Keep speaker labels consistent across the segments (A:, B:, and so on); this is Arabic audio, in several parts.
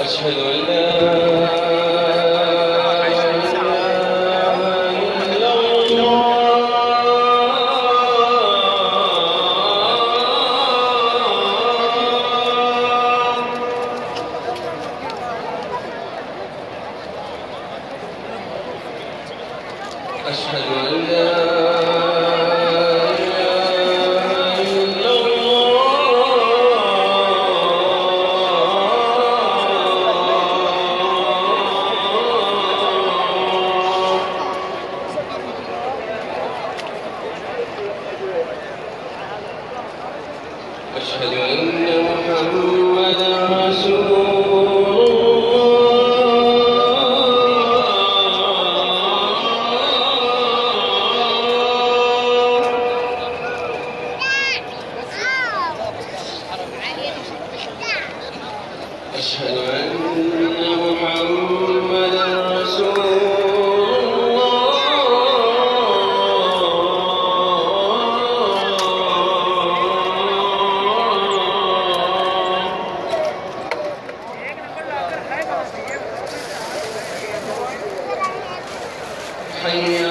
A: أشهد أن لا أشهد أن لا أشهد أن محمد رسول companhia.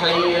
A: حي